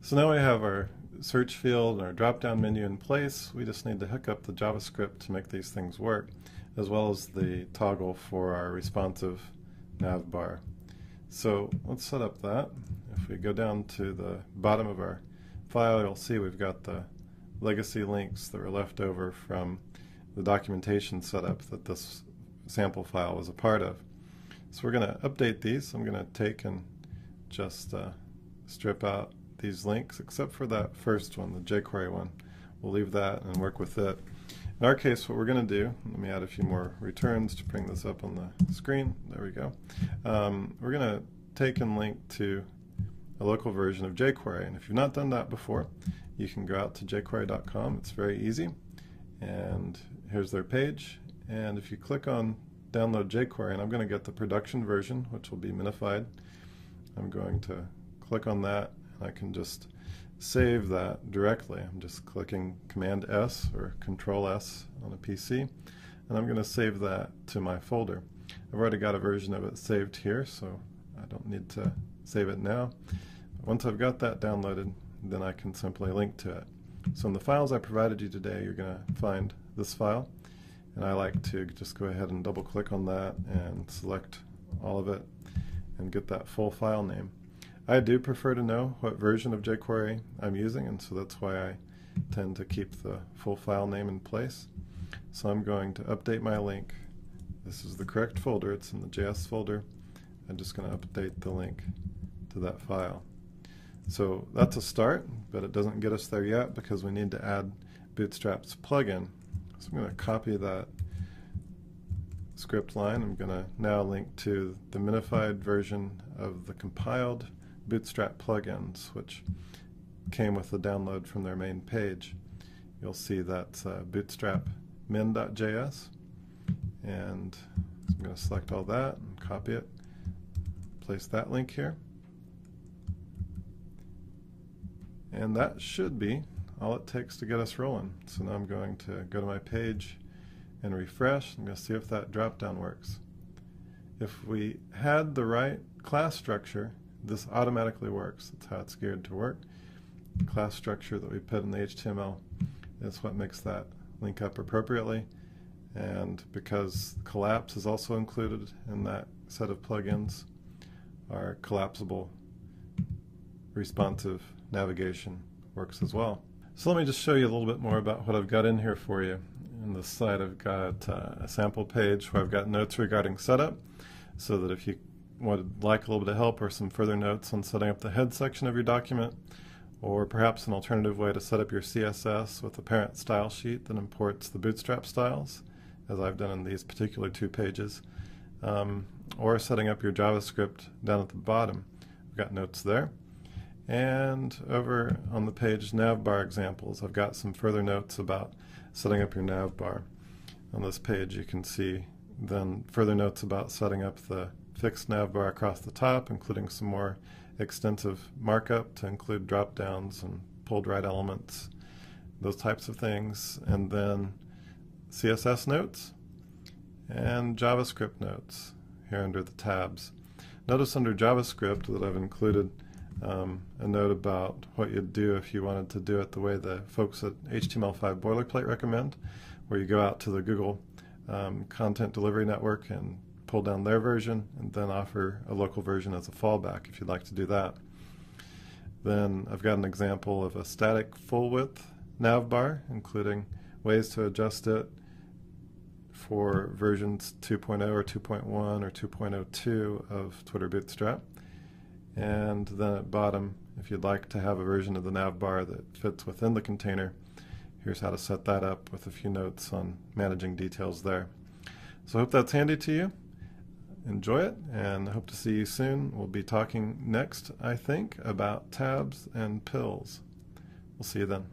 So now we have our search field and our drop-down menu in place. We just need to hook up the JavaScript to make these things work, as well as the toggle for our responsive nav bar. So let's set up that. If we go down to the bottom of our file, you'll see we've got the legacy links that were left over from the documentation setup that this sample file was a part of. So we're going to update these. I'm going to take and just uh, strip out these links, except for that first one, the jQuery one. We'll leave that and work with it. In our case, what we're going to do, let me add a few more returns to bring this up on the screen. There we go. Um, we're going to take and link to a local version of jQuery. And if you've not done that before, you can go out to jQuery.com. It's very easy. And here's their page. And if you click on download jQuery, and I'm going to get the production version, which will be minified, I'm going to click on that, I can just save that directly. I'm just clicking Command S or Control S on a PC, and I'm going to save that to my folder. I've already got a version of it saved here, so I don't need to save it now. Once I've got that downloaded, then I can simply link to it. So in the files I provided you today, you're going to find this file, and I like to just go ahead and double click on that and select all of it and get that full file name. I do prefer to know what version of jQuery I'm using, and so that's why I tend to keep the full file name in place. So I'm going to update my link. This is the correct folder, it's in the JS folder. I'm just going to update the link to that file. So that's a start, but it doesn't get us there yet because we need to add Bootstrap's plugin. So I'm going to copy that script line. I'm going to now link to the minified version of the compiled Bootstrap plugins, which came with the download from their main page. You'll see that's uh, bootstrap min.js. And I'm going to select all that and copy it, place that link here. And that should be all it takes to get us rolling. So now I'm going to go to my page and refresh. I'm going to see if that drop down works. If we had the right class structure, this automatically works. That's how it's geared to work. The class structure that we put in the HTML is what makes that link up appropriately. And because collapse is also included in that set of plugins, our collapsible responsive navigation works as well. So let me just show you a little bit more about what I've got in here for you. In this site I've got uh, a sample page where I've got notes regarding setup so that if you would like a little bit of help or some further notes on setting up the head section of your document, or perhaps an alternative way to set up your CSS with a parent style sheet that imports the Bootstrap styles, as I've done in these particular two pages, um, or setting up your JavaScript down at the bottom. I've got notes there. And over on the page navbar examples, I've got some further notes about setting up your navbar. On this page you can see then further notes about setting up the fixed navbar across the top, including some more extensive markup to include drop downs and pulled right elements, those types of things, and then CSS notes and JavaScript notes here under the tabs. Notice under JavaScript that I've included um, a note about what you'd do if you wanted to do it the way the folks at HTML5 Boilerplate recommend, where you go out to the Google um, Content Delivery Network and pull down their version and then offer a local version as a fallback if you'd like to do that. Then I've got an example of a static full width navbar, including ways to adjust it for versions 2.0 or 2.1 or 2.02 of Twitter Bootstrap. And then at bottom, if you'd like to have a version of the navbar that fits within the container, here's how to set that up with a few notes on managing details there. So I hope that's handy to you enjoy it and I hope to see you soon. We'll be talking next, I think, about tabs and pills. We'll see you then.